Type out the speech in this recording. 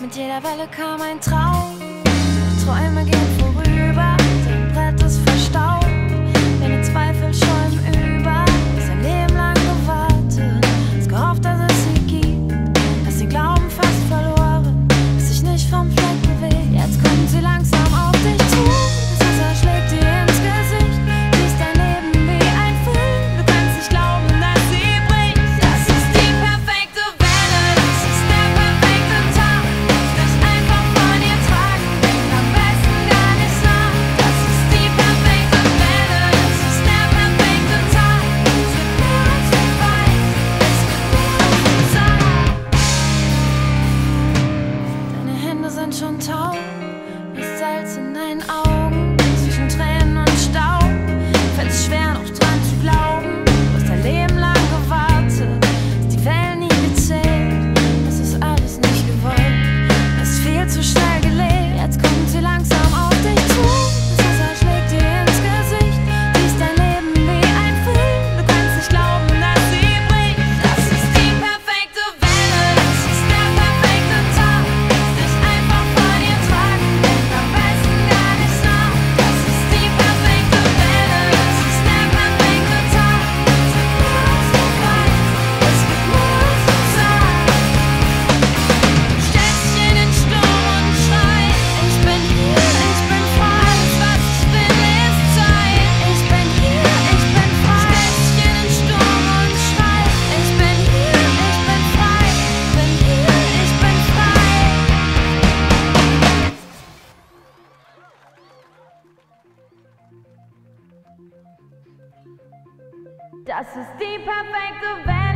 Mit jeder Welle kam ein Traum. Träume gehen Das ist die perfekte Welt.